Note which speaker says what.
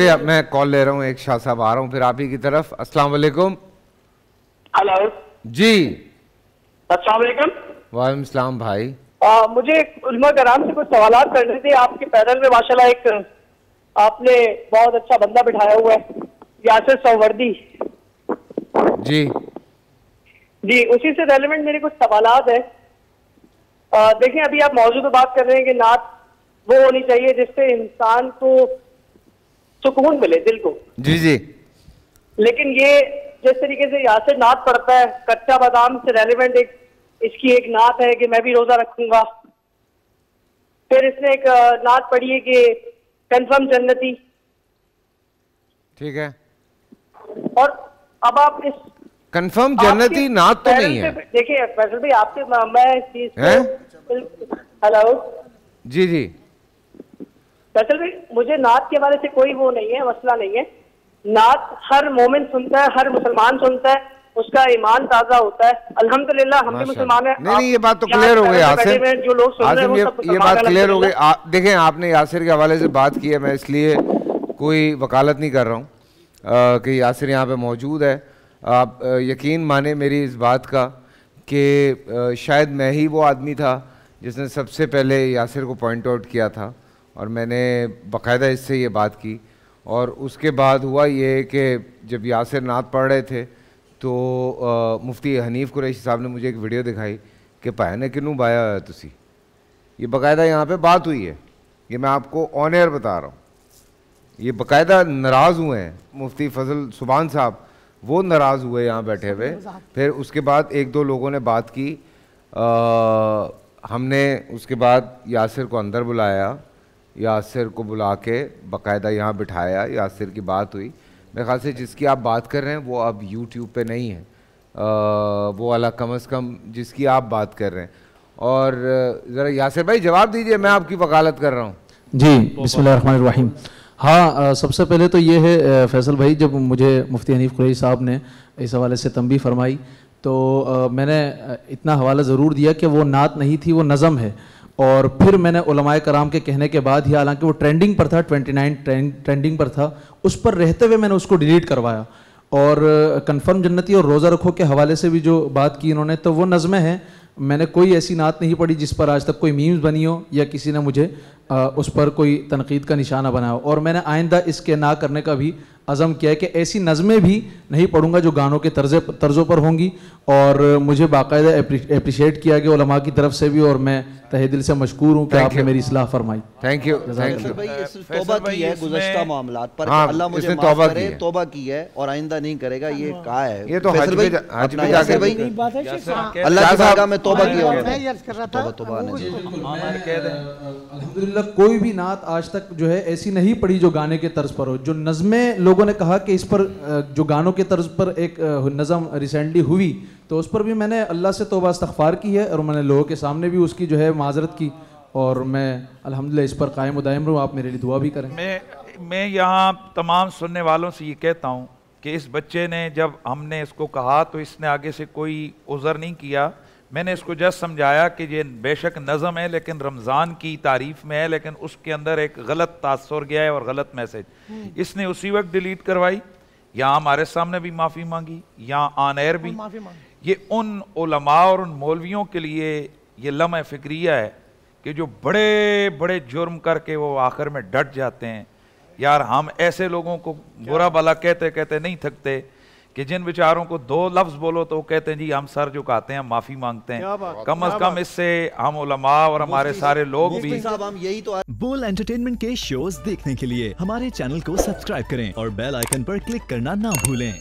Speaker 1: अब मैं कॉल ले रहा हूँ एक शाह साहब आ रहा हूँ फिर आप ही की तरफ़। अस्सलाम वालेकुम।
Speaker 2: हेलो
Speaker 1: जी।
Speaker 2: अस्सलाम वालेकुम।
Speaker 1: वालेकुम सलाम भाई।
Speaker 2: आ, मुझे उलमा कराम से कुछ सवाल करने थे। आपके पैनल में माशाल्लाह एक आपने बहुत अच्छा बंदा बिठाया हुआ है यासिर सौवर्दी।
Speaker 1: जी।
Speaker 2: जी उसी से रेलिवेंट मेरे कुछ सवाल है। आ, देखिए अभी आप मौजूद बात कर रहे हैं कि नात वो होनी चाहिए जिससे इंसान को सुकून मिले दिल को।
Speaker 1: जी जी।
Speaker 2: लेकिन ये जिस तरीके से यहाँ से नात पड़ता है कच्चा बादाम से रेलिवेंट एक इसकी एक नात है कि मैं भी रोजा रखूँगा। फिर इसने एक नात पढ़ी है कि कंफर्म जन्नती।
Speaker 1: ठीक है।
Speaker 2: और अब आप इस
Speaker 1: कंफर्म जन्नती
Speaker 2: आपके
Speaker 1: नात तो नहीं है।
Speaker 2: देखिए फैसल भाई आपसे मैं- मैं इस चीज़ हेलो
Speaker 1: जी जी।
Speaker 2: भाई मुझे नात के हवाले से कोई वो नहीं है मसला नहीं है। नात हर मोमिन सुनता है हर मुसलमान सुनता है उसका ईमान ताज़ा होता है। अल्हम्दुलिल्लाह हम भी मुसलमान हैं।
Speaker 1: नहीं नहीं ये बात तो क्लियर हो गई आसिम
Speaker 2: जो लोग सुन रहे हैं
Speaker 1: आसिम ये ये बात क्लियर हो गई। देखें आपने यासिर के हवाले से बात की है मैं इसलिए कोई वकालत नहीं कर रहा हूँ कि यासिर यहाँ पे मौजूद है। आप यकीन माने मेरी इस बात का कि शायद मैं ही वो आदमी था जिसने सबसे पहले यासिर को पॉइंट आउट किया था। और मैंने बाकायदा इससे ये बात की। और उसके बाद हुआ ये कि जब यासिर नात पढ़ रहे थे तो अ, मुफ्ती हनीफ कुरैशी साहब ने मुझे एक वीडियो दिखाई कि भाई ने किनू बाया होया तुसी। ये बाकायदा यहाँ पे बात हुई है। ये मैं आपको ऑन एयर बता रहा हूँ। ये बाकायदा नाराज़ हुए हैं। मुफ्ती फजल सुबान साहब वो नाराज़ हुए यहाँ बैठे हुए। फिर उसके बाद एक दो लोगों ने बात की। आ, हमने उसके बाद यासिर को अंदर बुलाया। यासिर को बुला के बाकायदा यहाँ बिठाया यासिर की बात हुई। मेरे ख्याल से जिसकी आप बात कर रहे हैं वो अब यूट्यूब पे नहीं है। आ, वो वाला कम अज़ कम जिसकी आप बात कर रहे हैं। और ज़रा यासिर भाई जवाब दीजिए मैं आपकी वकालत कर रहा हूँ।
Speaker 3: जी बिस्मिल्लाहिर्रहमानिर्रहीम। हाँ सबसे पहले तो ये है फैसल भाई जब मुझे मुफ्ती हनीफ कुरैशी साहब ने इस हवाले से तंबी फरमाई तो अ, मैंने इतना हवाला ज़रूर दिया कि वो नात नहीं थी वो नज़म है। और फिर मैंने उलमाए कराम के कहने के बाद ही, हालाँकि वो ट्रेंडिंग पर था 29 नाइन ट्रेंडिंग पर था, उस पर रहते हुए मैंने उसको डिलीट करवाया। और कंफर्म जन्नती और रोज़ा रखो के हवाले से भी जो बात की इन्होंने तो वो नज़में हैं। मैंने कोई ऐसी नात नहीं पढ़ी जिस पर आज तक कोई मीम्स बनी हो या किसी ने मुझे अ, उस पर कोई तनकीद का निशाना बनाया हो। और मैंने आइंदा इसके ना करने का भी अज़म किया है कि ऐसी नज़में भी नहीं पढ़ूँगा जो गानों के तर्ज तर्ज़ों पर होंगी। और मुझे बाकायदा अप्रिशिएट किया गया उलमा की तरफ़ से भी और मैं तहे दिल से मशकूर हूँ कि आपने
Speaker 1: you.
Speaker 3: मेरी इसलाह फरमाई।
Speaker 1: थैंक यू
Speaker 4: तौबा की है गुज़श्ता पर।
Speaker 1: हाँ,
Speaker 4: अल्लाह मुझे
Speaker 1: तौबा
Speaker 4: करे
Speaker 1: की है।
Speaker 4: तौबा की है और आइंदा नहीं करेगा ये कहा है।
Speaker 1: ये तो हज में
Speaker 5: है
Speaker 4: अल्लाह की बारगाह में तौबा की और
Speaker 5: मैं ये कर रहा था
Speaker 4: तौबा तौबा
Speaker 3: अल्हम्दुलिल्लाह कोई भी नात आज तक जो है ऐसी नहीं पड़ी जो गाने के तर्ज पर हो। जो नज़में लोगों ने कहा कि इस पर जो गानों के तर्ज पर एक नज़म रिसेंटली हुई तो उस पर भी मैंने अल्लाह से तोबा इस्तगफार की है और मैंने लोगों के सामने भी उसकी जो है माजरत की। और मैं अलहमदिल्ला इस पर कायम उदायम रहूँ। आप मेरे लिए दुआ भी करें।
Speaker 6: मैं मैं यहाँ तमाम सुनने वालों से ये कहता हूँ कि इस बच्चे ने जब हमने इसको कहा तो इसने आगे से कोई उज़र नहीं किया। मैंने इसको जस्ट समझाया कि ये बेशक नज़म है लेकिन रमज़ान की तारीफ़ में है लेकिन उसके अंदर एक गलत तासर गया है और गलत मैसेज। इसने उसी वक्त डिलीट करवाई। यहाँ हमारे सामने भी माफ़ी मांगी यहाँ आन एयर भी। ये उन उलमा और उन मौलवियों के लिए ये लम्ह फिक्रिया है कि जो बड़े बड़े जुर्म करके वो आखिर में डट जाते हैं। यार हम ऐसे लोगों को बुरा भला कहते कहते नहीं थकते। कि जिन विचारों को दो लफ्ज बोलो तो वो कहते हैं जी हम सर जो कहते हैं माफ़ी मांगते
Speaker 5: क्या
Speaker 6: हैं। कम अज कम इससे हम उलमा और हमारे सारे लोग भी
Speaker 4: हम यही तो
Speaker 7: बोल एंटरटेनमेंट के शोज़ देखने के लिए हमारे चैनल को सब्सक्राइब करें और बेल आइकन पर क्लिक करना ना भूलें।